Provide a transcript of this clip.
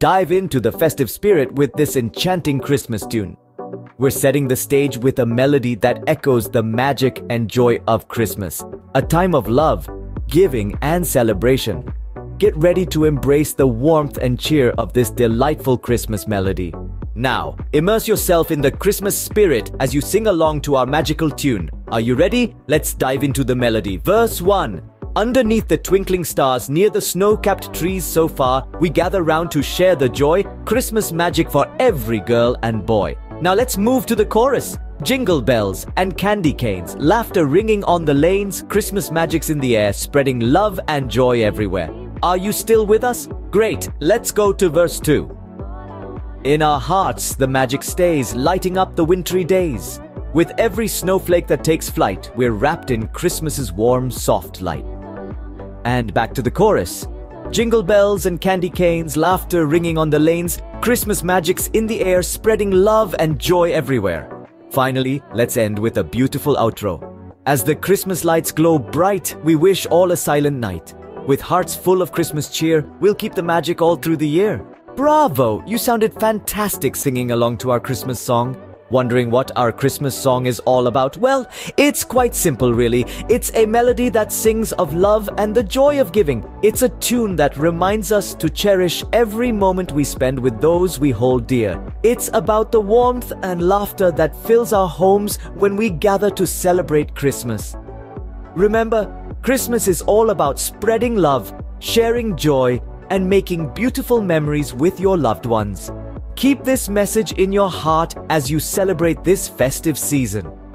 dive into the festive spirit with this enchanting Christmas tune. We're setting the stage with a melody that echoes the magic and joy of Christmas, a time of love, giving, and celebration. Get ready to embrace the warmth and cheer of this delightful Christmas melody. Now, immerse yourself in the Christmas spirit as you sing along to our magical tune. Are you ready? Let's dive into the melody. Verse 1 Underneath the twinkling stars near the snow-capped trees so far, we gather round to share the joy, Christmas magic for every girl and boy. Now let's move to the chorus. Jingle bells and candy canes, laughter ringing on the lanes, Christmas magic's in the air, spreading love and joy everywhere. Are you still with us? Great, let's go to verse 2. In our hearts, the magic stays, lighting up the wintry days. With every snowflake that takes flight, we're wrapped in Christmas's warm, soft light. And back to the chorus. Jingle bells and candy canes, laughter ringing on the lanes, Christmas magic's in the air, spreading love and joy everywhere. Finally, let's end with a beautiful outro. As the Christmas lights glow bright, we wish all a silent night. With hearts full of Christmas cheer, we'll keep the magic all through the year. Bravo! You sounded fantastic singing along to our Christmas song. Wondering what our Christmas song is all about? Well, it's quite simple really. It's a melody that sings of love and the joy of giving. It's a tune that reminds us to cherish every moment we spend with those we hold dear. It's about the warmth and laughter that fills our homes when we gather to celebrate Christmas. Remember, Christmas is all about spreading love, sharing joy, and making beautiful memories with your loved ones. Keep this message in your heart as you celebrate this festive season.